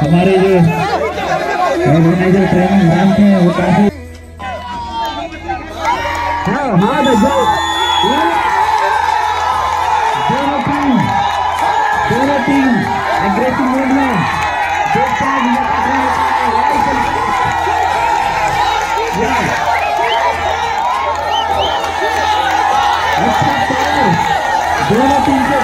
हमारे जो organiser training ग्राम थे, वो काफ़ी हाँ हाँ दोनों टीम दोनों टीम एग्रेसिव मोड में। है है। अच्छा दोनों टीम के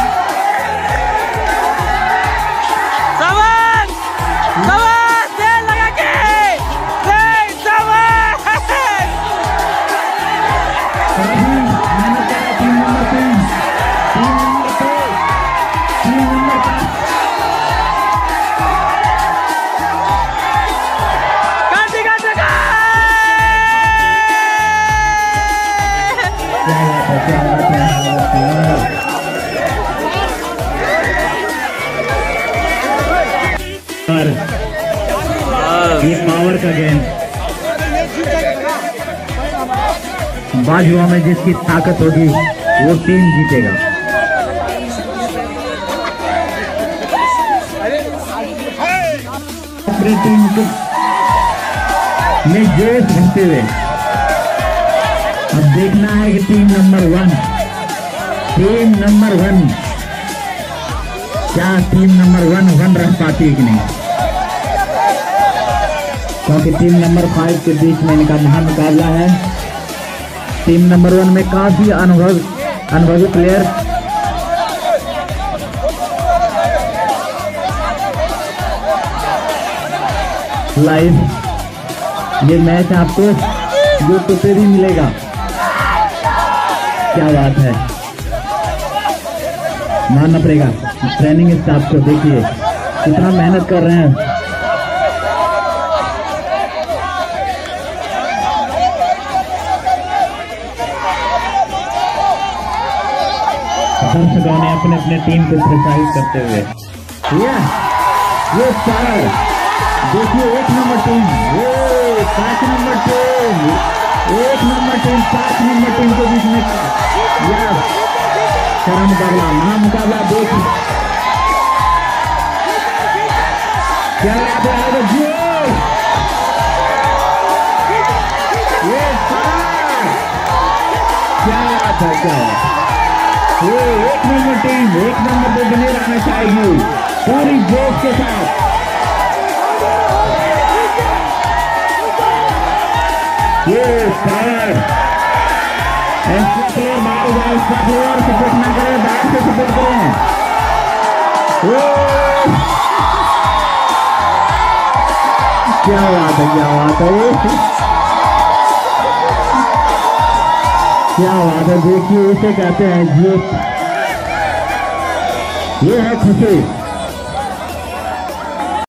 ये पावर का गेम बाजुआ में जिसकी ताकत होगी, वो टीम जीतेगा। अपनी टीम को में जोश हुए। अब देखना है कि team number one team number one क्या टीम नंबर वन वन रह पाती है कि नहीं। क्योंकि टीम नंबर फाइव के बीच में इनका महान मुकाबला है। टीम नंबर वन में काफ़ी अनुभव, अनुभवी प्लेयर लाइव ये मैच आपको यूट्यूब पे भी मिलेगा। क्या बात है। मानना पड़ेगा। ट्रेनिंग स्टाफ को देखिए, कितना मेहनत कर रहे हैं। दर्शकों ने अपने अपने टीम को प्रोत्साहित करते हुए। ये चार देखिए, एक नंबर टीम ये पाँच नंबर टीम एक नंबर टीम पाँच नंबर टीम के बीच में कड़ा मुकाबला महा मुकाबला देख। क्या याद है जी। ये क्या बात है, क्या ये एक नंबर टीम एक नंबर पे बने रहना चाहेगी पूरी जोश के साथ ये सपोर्ट ना करें बाहर से सपोर्ट करें क्या बात है क्या बात है क्या बात है देखिए इसे कहते हैं जीत। ये है खुशी।